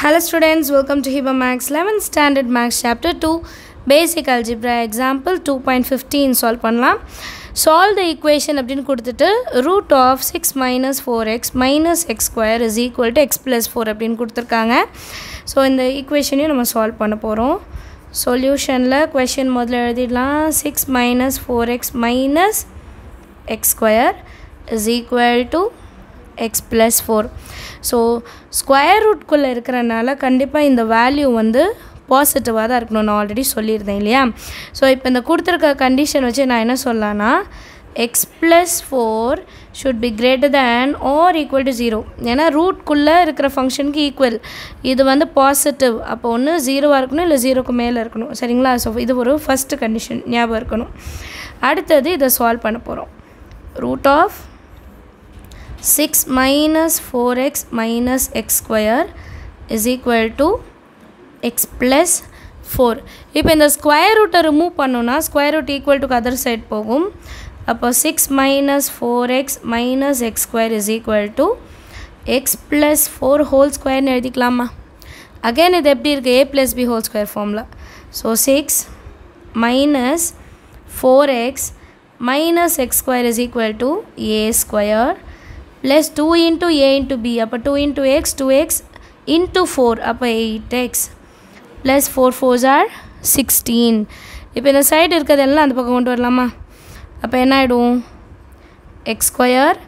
Hello students welcome to Hiba maths eleventh standard maths chapter two basic algebra example two point fifteen solve பண்ணலாம் solve the equation அப்படின்னு கொடுத்துட்டு root of six minus four x minus x square is equal to x plus four அப்படின்னு கொடுத்துருக்காங்க so இந்த ஈக்குவேஷனையும் நம்ம solve பண்ண போகிறோம் சொல்யூஷனில் question முதல்ல எழுதிடலாம் six minus four x minus x square is equal to x plus four so square ரூட்குள்ளே இருக்கிறனால கண்டிப்பாக இந்த வேல்யூ வந்து பாசிட்டிவாக தான் இருக்கணும் நான் ஆல்ரெடி சொல்லியிருந்தேன் இல்லையா? ஸோ இப்போ இந்த கொடுத்துருக்க கண்டிஷன் வச்சு நான் என்ன சொல்லலான்னா x plus four should be greater than or equal to zero ஏன்னா ரூட்குள்ளே இருக்கிற ஃபங்க்ஷனுக்கு ஈக்குவல் இது வந்து பாசிட்டிவ் அப்போ ஒன்று ஜீரோவாக இருக்கணும் இல்லை ஜீரோக்கு மேலே இருக்கணும். சரிங்களா? ஸோ இது ஒரு ஃபஸ்ட்டு கண்டிஷன் ஞாபகம் இருக்கணும். அடுத்தது இதை சால்வ் பண்ண போகிறோம் root of of 6 minus 4x minus x square is equal to x plus 4 இப்போ இந்த ஸ்கொயர் ரூட்டை ரிமூவ் பண்ணோன்னா square root equal to other side போகும் அப்போ six minus four x minus x square is equal to x plus four whole ஸ்கொயர்னு எழுதிக்கலாமா again இது எப்படி இருக்குது a plus b whole square ஃபார்மில் so six minus four x minus x square is equal to a square plus two into a into b அப்போ two into x two x into four அப்போ eight x plus four fours are sixteen இப்போ இந்த side இருக்கிறதெல்லாம் அந்த பக்கம் கொண்டு வரலாமா? அப்போ என்ன ஆகிடும் x square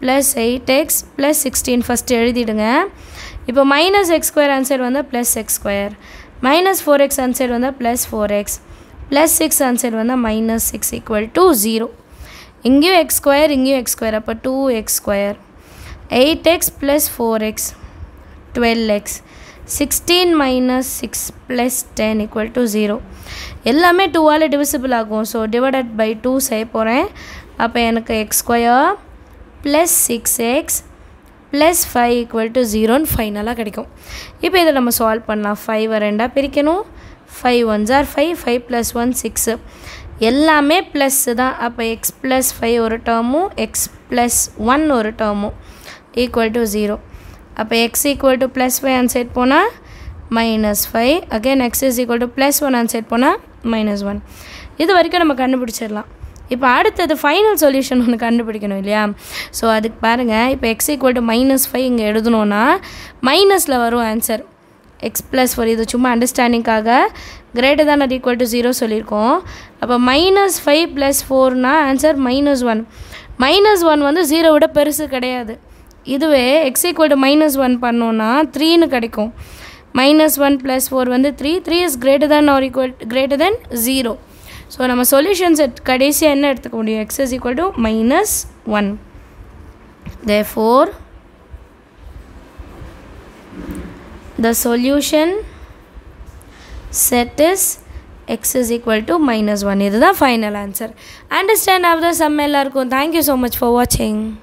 plus eight x plus sixteen first எழுதிடுங்க. இப்போ மைனஸ் எக்ஸ் ஸ்கொயர் ஆன்சர் வந்தால் plus x square minus four x answer வந்தால் plus four x plus six answer வந்தால் minus six equal to zero இங்கேயும் எக்ஸ் ஸ்கொயர் இங்கேயும் x square அப்போ two x square eight x plus four x twelve x sixteen minus six plus ten equal to zero எல்லாமே டூவால் divisible ஆகும். So divided by two செய்ய போகிறேன் அப்போ எனக்கு x square plus six x plus five equal to ஜீரோன்னு ஃபைனலாக கிடைக்கும். இப்போ இதை நம்ம சால்வ் பண்ணலாம். ஃபைவ் ரெண்டாக பிரிக்கணும். Five one jar five five plus one six எல்லாமே ப்ளஸ்ஸு தான். அப்போ எக்ஸ் ப்ளஸ் ஃபைவ் ஒரு டேர்மும் எக்ஸ் ப்ளஸ் ஒன் ஒரு டேர்மும் ஈக்குவல் டு ஜீரோ அப்போ x equal to plus five அன்சைட் போனால் minus five again x is equal to plus one அன்சைட் போனால் minus one இது வரைக்கும் நம்ம கண்டுபிடிச்சிடலாம். இப்போ அடுத்தது ஃபைனல் சொல்யூஷன் ஒன்று கண்டுபிடிக்கணும் இல்லையா? ஸோ அதுக்கு பாருங்கள் இப்போ x equal to minus five இங்கே எழுதணுன்னா மைனஸில் வரும் ஆன்சர் எக்ஸ் ப்ளஸ் ஃபோர் இது சும்மா அண்டர்ஸ்டாண்டிங்காக கிரேட்டர் தான் ஈக்குவல் டு ஜீரோ சொல்லியிருக்கோம். அப்போ minus five plus ஃபோர்னால் answer minus one minus one வந்து ஜீரோ விட பெருசு கிடையாது. இதுவே x equal to minus one பண்ணோன்னா த்ரீன்னு கிடைக்கும். மைனஸ் ஒன் ப்ளஸ் ஃபோர் வந்து three three is greater than or equal greater than zero so நம்ம சொல்யூஷன்ஸ் கடைசியாக என்ன எடுத்துக்க முடியும்? X is equal to minus one they four The solution set is x is equal to minus 1. This is the final answer. Understand after sum ellarkum. Thank you so much for watching.